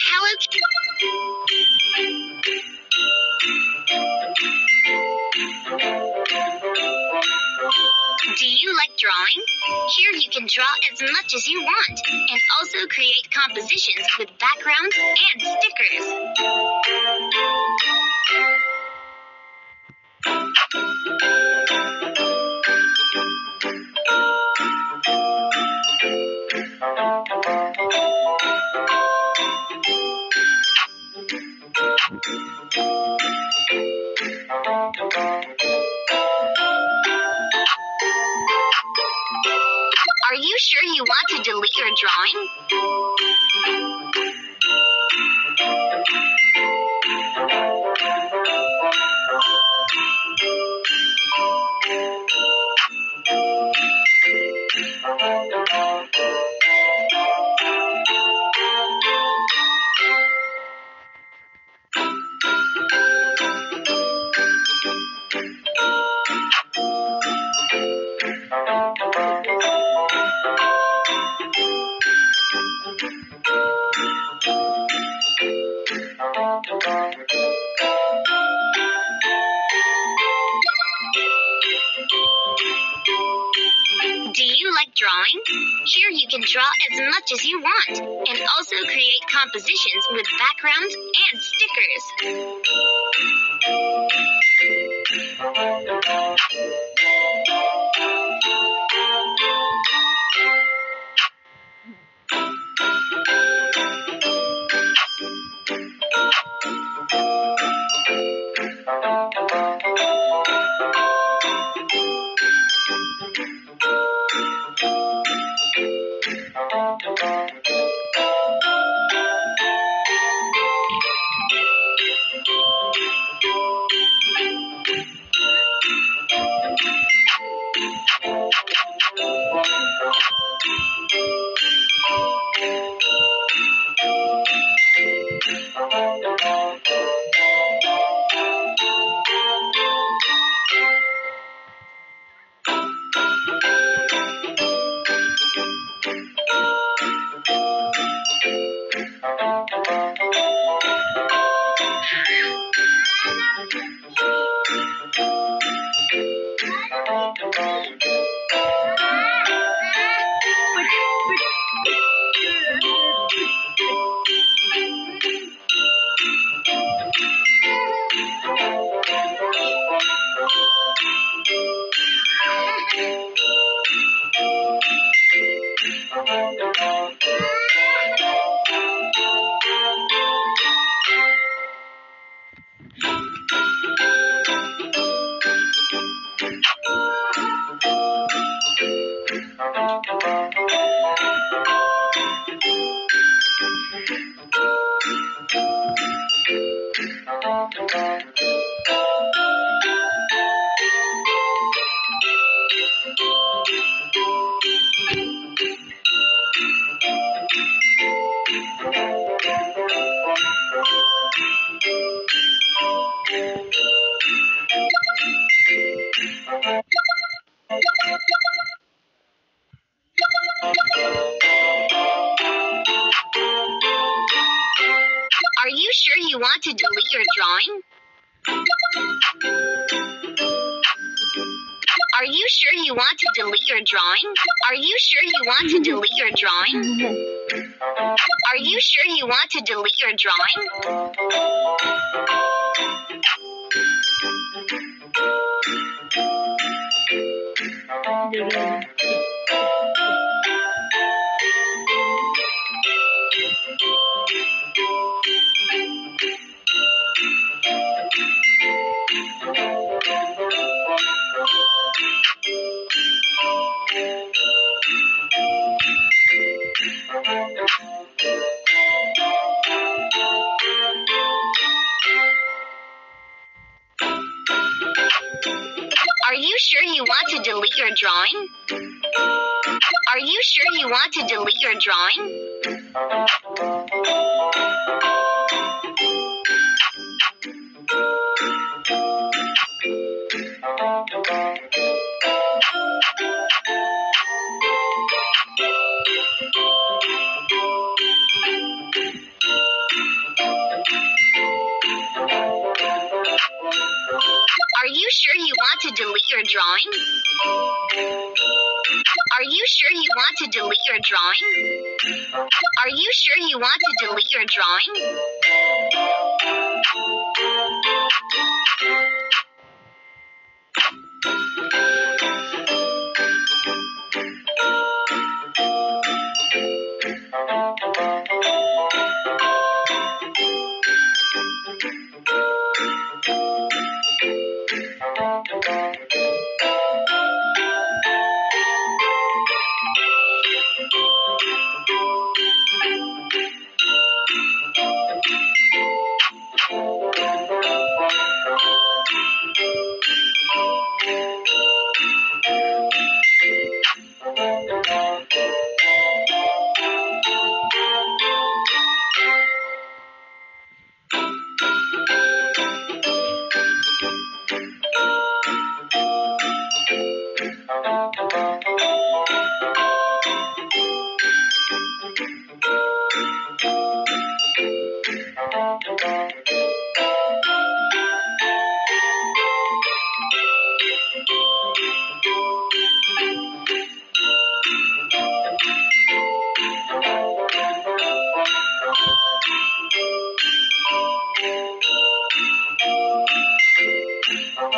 Hello Do you like drawing? Here you can draw as much as you want and also create compositions with backgrounds and stickers. Are Here you can draw as much as you want and also create compositions with backgrounds and stickers. Thank you. Are you sure you want to delete your drawing? Are you sure you want to delete your drawing? Are you sure you want to delete your drawing? Are drawing? Are you sure you want to delete your drawing? Are you sure you want to delete your drawing? Are you sure you want to delete your drawing? Are you sure you want to delete your drawing?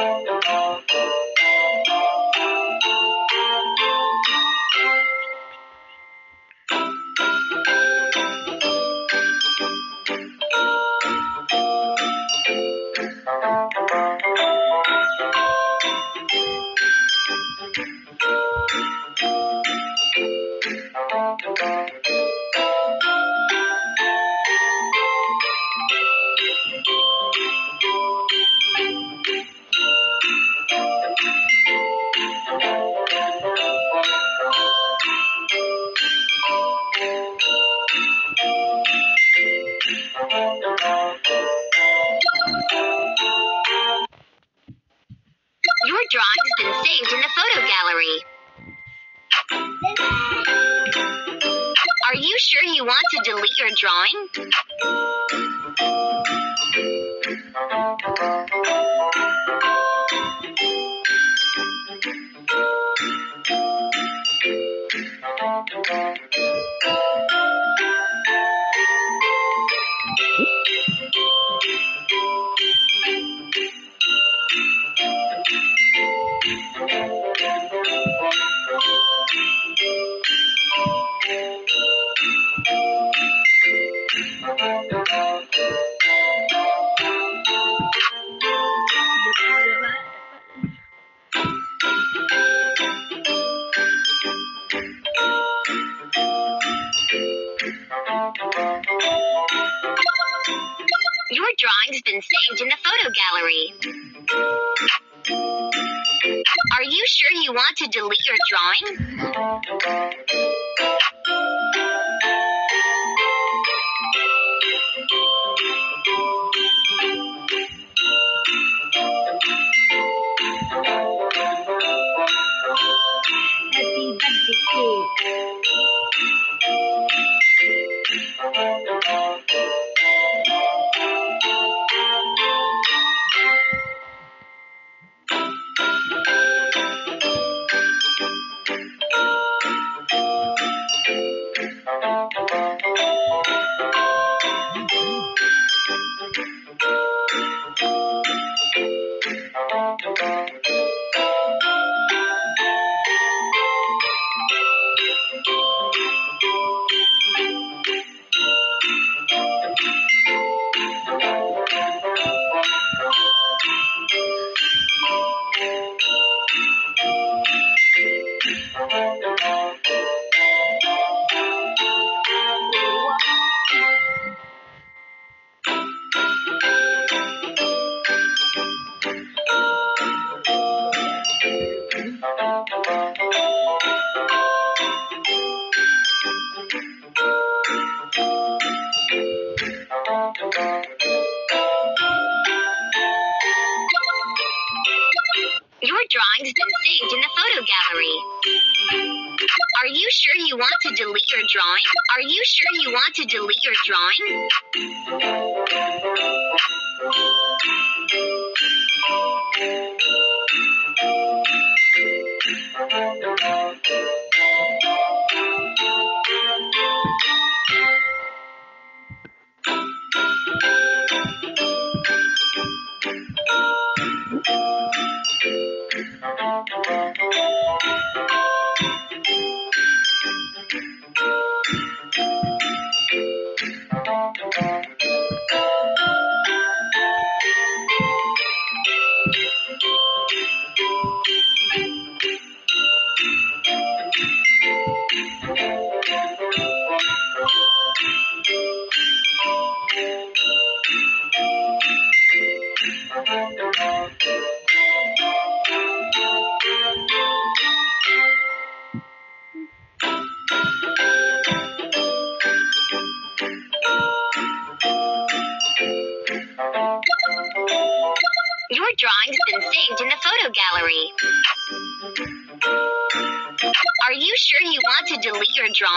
Thank you. Your drawing's been saved in the photo gallery. Are you sure you want to delete your drawing? Drawing's been saved in the photo gallery. Are you sure you want to delete your drawing? Drawing? Are you sure you want to delete your drawing? Your drawing's been saved in the photo gallery. Are you sure you want to delete your drawing?